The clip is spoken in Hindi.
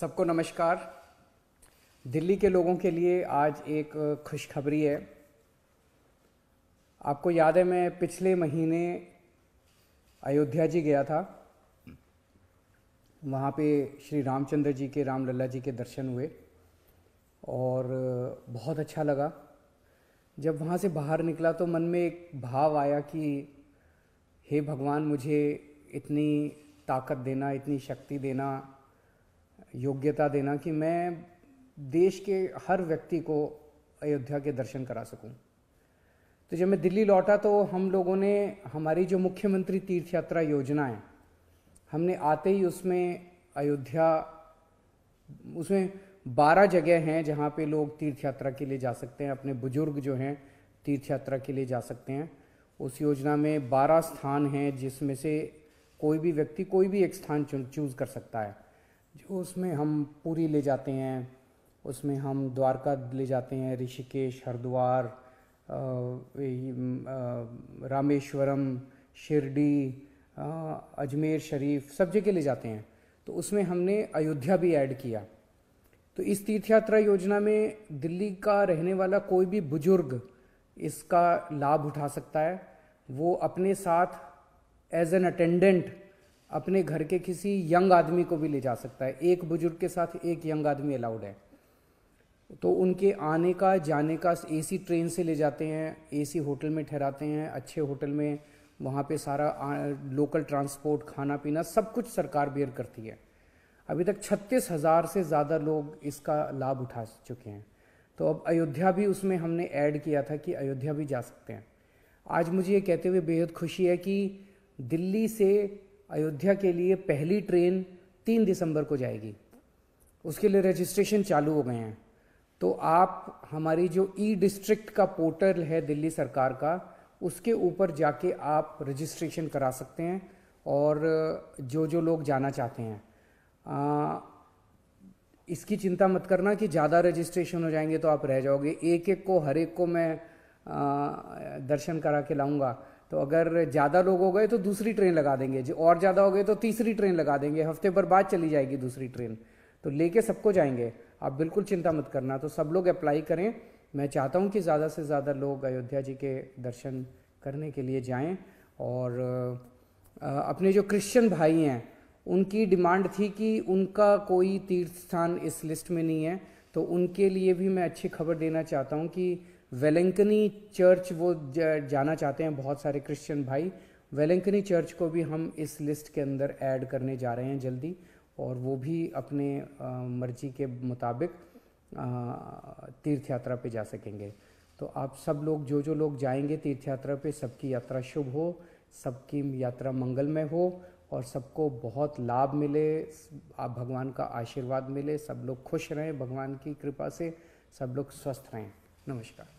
सबको नमस्कार। दिल्ली के लोगों के लिए आज एक खुशखबरी है। आपको याद है, मैं पिछले महीने अयोध्या जी गया था। वहाँ पे श्री रामचंद्र जी के रामलला जी के दर्शन हुए और बहुत अच्छा लगा। जब वहाँ से बाहर निकला तो मन में एक भाव आया कि हे भगवान, मुझे इतनी ताकत देना, इतनी शक्ति देना योग्यता देना कि मैं देश के हर व्यक्ति को अयोध्या के दर्शन करा सकूँ। तो जब मैं दिल्ली लौटा तो हम लोगों ने, हमारी जो मुख्यमंत्री तीर्थ यात्रा योजना है, हमने आते ही उसमें अयोध्या, उसमें बारह जगह हैं जहाँ पे लोग तीर्थ यात्रा के लिए जा सकते हैं, अपने बुज़ुर्ग जो हैं तीर्थ यात्रा के लिए जा सकते हैं उस योजना में बारह स्थान हैं जिसमें से कोई भी व्यक्ति कोई भी एक स्थान चूज़ कर सकता है जो उसमें हम पूरी ले जाते हैं, उसमें हम द्वारका ले जाते हैं, ऋषिकेश, हरिद्वार रामेश्वरम, शिरडी अजमेर शरीफ सब जगह ले जाते हैं। तो उसमें हमने अयोध्या भी ऐड किया। तो इस तीर्थ यात्रा योजना में दिल्ली का रहने वाला कोई भी बुज़ुर्ग इसका लाभ उठा सकता है। वो अपने साथ एज एन अटेंडेंट अपने घर के किसी यंग आदमी को भी ले जा सकता है। एक बुज़ुर्ग के साथ एक यंग आदमी अलाउड है। तो उनके आने का, जाने का एसी ट्रेन से ले जाते हैं, एसी होटल में ठहराते हैं, अच्छे होटल में वहाँ पे सारा लोकल ट्रांसपोर्ट खाना पीना सब कुछ सरकार बेयर करती है। अभी तक छत्तीस हज़ार से ज़्यादा लोग इसका लाभ उठा चुके हैं। तो अब अयोध्या भी उसमें हमने ऐड किया था कि अयोध्या भी जा सकते हैं। आज मुझे ये कहते हुए बेहद खुशी है कि दिल्ली से अयोध्या के लिए पहली ट्रेन तीन दिसंबर को जाएगी। उसके लिए रजिस्ट्रेशन चालू हो गए हैं। तो आप हमारी जो ई डिस्ट्रिक्ट का पोर्टल है दिल्ली सरकार का उसके ऊपर जाके आप रजिस्ट्रेशन करा सकते हैं और जो जो लोग जाना चाहते हैं। आ, इसकी चिंता मत करना कि ज़्यादा रजिस्ट्रेशन हो जाएँगे तो आप रह जाओगे। एक एक को हर एक को मैं आ, दर्शन करा के लाऊँगा। तो अगर ज़्यादा लोग हो गए तो दूसरी ट्रेन लगा देंगे। जो और ज़्यादा हो गए तो तीसरी ट्रेन लगा देंगे। हफ़्ते भर बाद चली जाएगी दूसरी ट्रेन। तो लेके सबको जाएँगे। आप बिल्कुल चिंता मत करना। तो सब लोग अप्लाई करें। मैं चाहता हूँ कि ज़्यादा से ज़्यादा लोग अयोध्या जी के दर्शन करने के लिए जाएँ और अपने जो क्रिश्चियन भाई हैं, उनकी डिमांड थी कि उनका कोई तीर्थ स्थान इस लिस्ट में नहीं है। तो उनके लिए भी मैं अच्छी खबर देना चाहता हूँ कि वेलेंकनी चर्च वो जाना चाहते हैं बहुत सारे क्रिश्चियन भाई। वेलेंकनी चर्च को भी हम इस लिस्ट के अंदर ऐड करने जा रहे हैं जल्दी, और वो भी अपने मर्ज़ी के मुताबिक तीर्थ यात्रा पे जा सकेंगे। तो आप सब लोग, जो जो लोग जाएँगे तीर्थ यात्रा पे, सबकी यात्रा शुभ हो, सबकी यात्रा मंगलमय हो, और सबको बहुत लाभ मिले आप भगवान का आशीर्वाद मिले, सब लोग खुश रहें भगवान की कृपा से, सब लोग स्वस्थ रहें। नमस्कार।